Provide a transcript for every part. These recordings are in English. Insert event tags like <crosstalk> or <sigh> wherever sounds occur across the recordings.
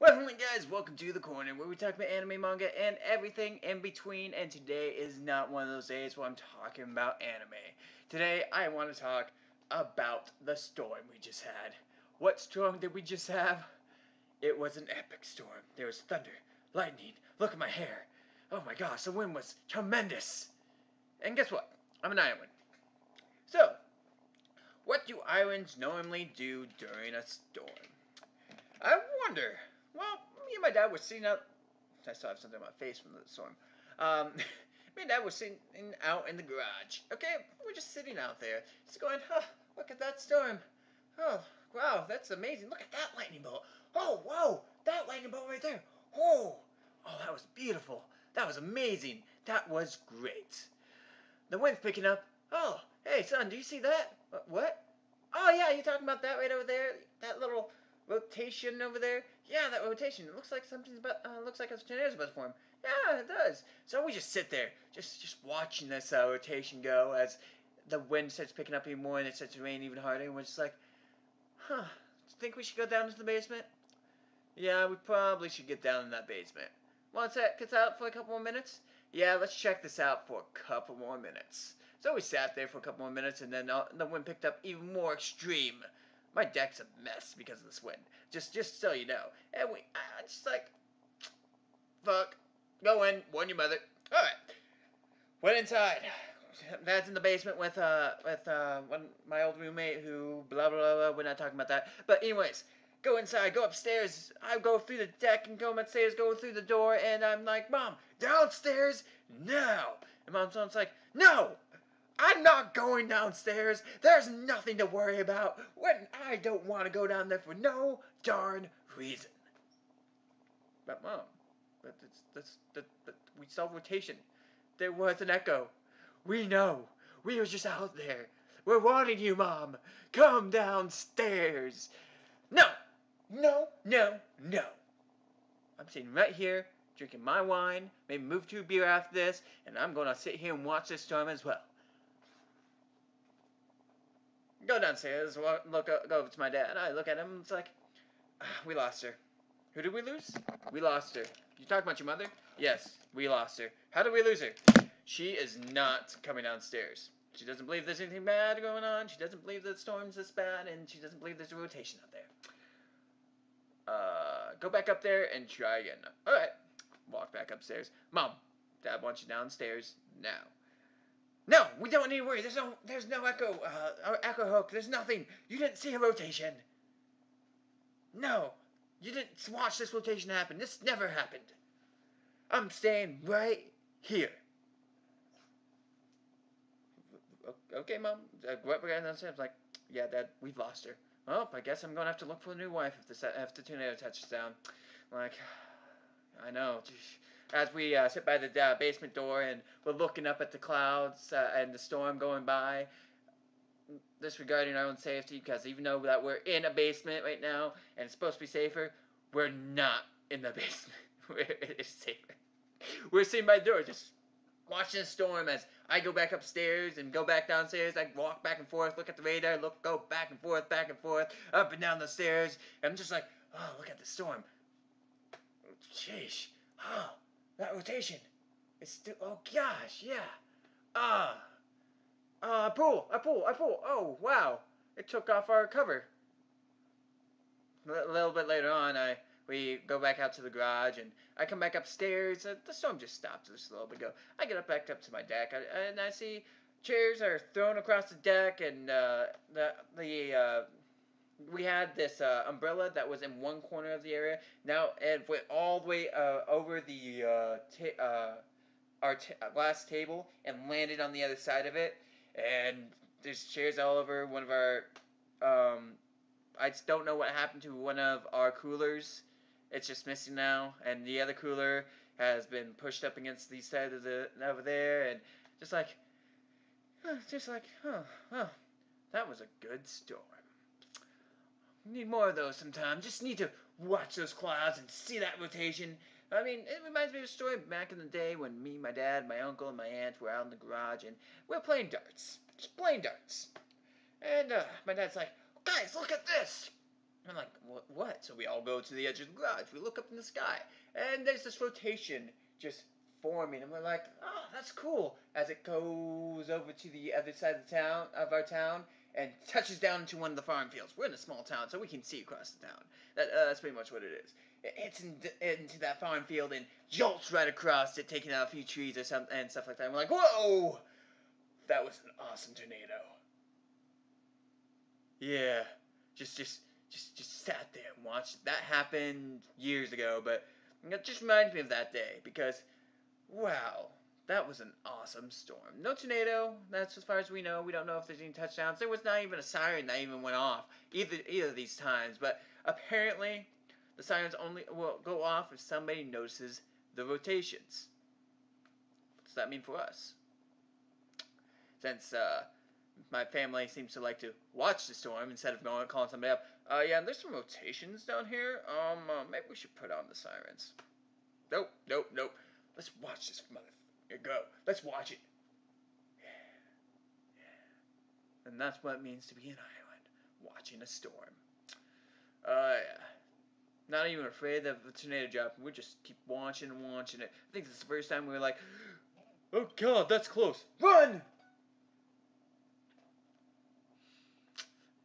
Welcome guys, welcome to the corner where we talk about anime, manga, and everything in between. And today is not one of those days where I'm talking about anime. Today I want to talk about the storm we just had. What storm did we just have? It was an epic storm. There was thunder, lightning. Look at my hair. Oh my gosh, the wind was tremendous. And guess what? I'm an Iowan. So, what do Iowans normally do during a storm? I wonder. Well, me and my dad were sitting out. I still have something on my face from the storm. Um, <laughs> me and dad were sitting out in the garage. Okay, we're just sitting out there, just going, huh, look at that storm. Oh, wow, that's amazing. Look at that lightning bolt. Oh, whoa, that lightning bolt right there. Oh, oh, that was beautiful. That was amazing. That was great. The wind's picking up. Oh, hey, son, do you see that? What? Oh, yeah, you're talking about that right over there? That little rotation over there? Yeah, that rotation. It looks like something's about, uh, looks like a tornado's about to form. Yeah, it does. So we just sit there, just just watching this uh, rotation go as the wind starts picking up even more and it starts to rain even harder. And we're just like, huh, think we should go down into the basement? Yeah, we probably should get down in that basement. Once that gets out for a couple more minutes, yeah, let's check this out for a couple more minutes. So we sat there for a couple more minutes, and then uh, the wind picked up even more extreme. My deck's a mess because of this wind. Just, just so you know. And we, I just like, fuck, go in, warn your mother. All right, went inside. Dad's in the basement with uh with uh one my old roommate who blah blah blah. We're not talking about that. But anyways, go inside, go upstairs. I go through the deck and go upstairs, go through the door, and I'm like, Mom, downstairs now. And Mom's like, No, I'm not going downstairs. There's nothing to worry about when I don't want to go down there for no darn reason. But Mom, but that's that's that, that we saw rotation. There was an echo. We know. We were just out there. We're wanting you, Mom. Come downstairs. No, no, no, no. I'm sitting right here, drinking my wine, maybe move to a beer after this, and I'm going to sit here and watch this storm as well. Go downstairs, look, look go over to my dad. I look at him, it's like, ah, we lost her. Who did we lose? We lost her. You talking about your mother? Yes, we lost her. How did we lose her? She is not coming downstairs. She doesn't believe there's anything bad going on. She doesn't believe the storm's this bad, and she doesn't believe there's a rotation out there. Uh, go back up there and try again. All right. Walk back upstairs. Mom, Dad wants you downstairs now. No, we don't need to worry. There's no, there's no echo, uh, echo hook. There's nothing. You didn't see a rotation. No, you didn't watch this rotation happen. This never happened. I'm staying right here. Okay, Mom. I go up again downstairs. I'm like, yeah, Dad, we've lost her. Well, I guess I'm gonna have to look for a new wife if the if the tornado touches down. Like, <sighs> I know. As we uh, sit by the uh, basement door and we're looking up at the clouds uh, and the storm going by, disregarding our own safety, because even though that we're in a basement right now and it's supposed to be safer, we're not in the <laughs> basement. it is safer. We're sitting by the door, just watching the storm as I go back upstairs and go back downstairs. I walk back and forth, look at the radar, look, go back and forth, back and forth, up and down the stairs. I'm just like, oh, look at the storm. Sheesh. Oh, that rotation. It's still, oh gosh, yeah. Ah. Uh, I pull, I pull, I pull. Oh, wow. It took off our cover. A little bit later on, I we go back out to the garage, and I come back upstairs. Uh, the storm just stopped just a little bit ago. I get up back up to my deck, and I see chairs are thrown across the deck, and uh, the the uh, we had this uh, umbrella that was in one corner of the area. Now it went all the way uh, over the uh, ta- uh, our glass table and landed on the other side of it. And there's chairs all over one of our. Um, I just don't know what happened to one of our coolers. It's just missing now, and the other cooler has been pushed up against the side of the over there, and just like, just like, oh, oh, that was a good storm. Need more of those sometime. Just need to watch those clouds and see that rotation. I mean, it reminds me of a story back in the day when me, my dad, my uncle, and my aunt were out in the garage and we are playing darts. Just playing darts. And uh, my dad's like, guys, look at this. I'm like, what? So we all go to the edge of the garage. We look up in the sky, and there's this rotation just forming, and we're like, oh, that's cool. As it goes over to the other side of the town, of our town, and touches down into one of the farm fields. We're in a small town, so we can see across the town. That, uh, that's pretty much what it is. It hits in, into that farm field and jolts right across it, taking out a few trees or something and stuff like that. And we're like, whoa! That was an awesome tornado. Yeah, just, just, just, just sat there and watched. That happened years ago, but it just reminds me of that day because, wow, that was an awesome storm. No tornado. That's as far as we know. We don't know if there's any touchdowns. There was not even a siren that even went off either either of these times. But apparently, the sirens only will go off if somebody notices the rotations. What does that mean for us? Since uh, my family seems to like to watch the storm instead of going calling somebody up. Uh, yeah, And there's some rotations down here. Um, uh, maybe we should put on the sirens. Nope, nope, nope. Let's watch this mother here, go. Let's watch it. Yeah. Yeah. And that's what it means to be an Iowan, watching a storm. Uh, yeah. Not even afraid of the tornado dropping. We just keep watching and watching it. I think this is the first time we were like, oh god, that's close. Run!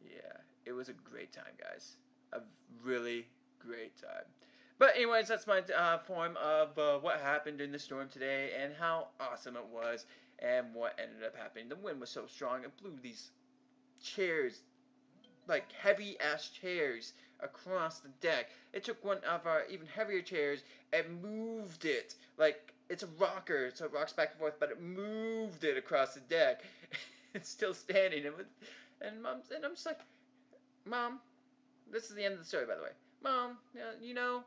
Yeah, it was a great time, guys. A really great time. But anyways, that's my uh, form of uh, what happened in the storm today and how awesome it was and what ended up happening. The wind was so strong it blew these chairs, like heavy ass chairs, across the deck. It took one of our even heavier chairs and moved it like it's a rocker, so it rocks back and forth, but it moved it across the deck. <laughs> it's still standing, and, and mom and I'm just like, mom, this is the end of the story, by the way. Mom, you know,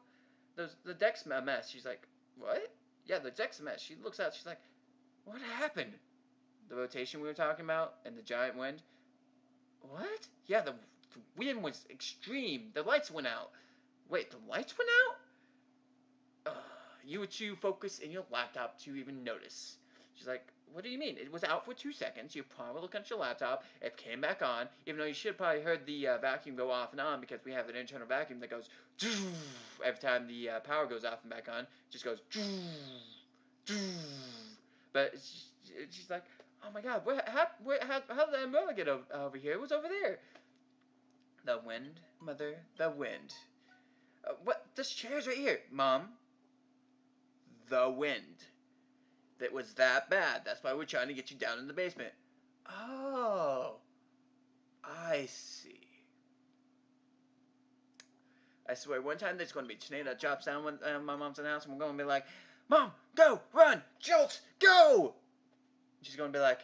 the the deck's a mess. She's like, what? Yeah, the deck's a mess. She looks out. She's like, what happened? The rotation we were talking about and the giant wind. What? Yeah, the, the wind was extreme. The lights went out. Wait, the lights went out? You were too focused in your laptop to even notice. She's like, what do you mean? It was out for two seconds. You probably looked at your laptop. It came back on, even though you should have probably heard the uh, vacuum go off and on because we have an internal vacuum that goes <laughs> every time the uh, power goes off and back on. It just goes. <laughs> But she's like, oh my god, where, how, where, how, how did the umbrella get over, over here? It was over there. The wind, mother, the wind. Uh, what? This chair's right here, mom. The wind that was that bad. That's why we're trying to get you down in the basement. Oh, I see. I swear, one time there's going to be a tornado that drops down when uh, my mom's in the house, and we're going to be like, Mom, go, run, jolt, go! She's going to be like,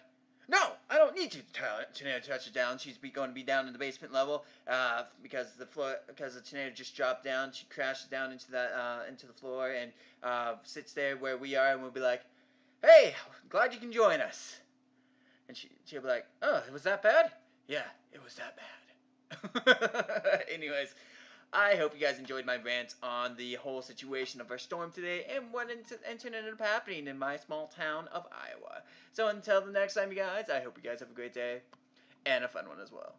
No, I don't need to tell tornado to touch it down. She's be, going to be down in the basement level uh, because the floor because the tornado just dropped down. She crashes down into that uh, into the floor and uh, sits there where we are, and we'll be like, Hey, glad you can join us. And she, she'll be like, Oh, it was that bad? Yeah, it was that bad. <laughs> Anyways, I hope you guys enjoyed my rant on the whole situation of our storm today and what ended up happening in my small town of Iowa. So until the next time, you guys, I hope you guys have a great day and a fun one as well.